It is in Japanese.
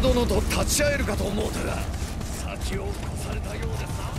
殿と立ち会えるかと思うたが先を越されたようですな。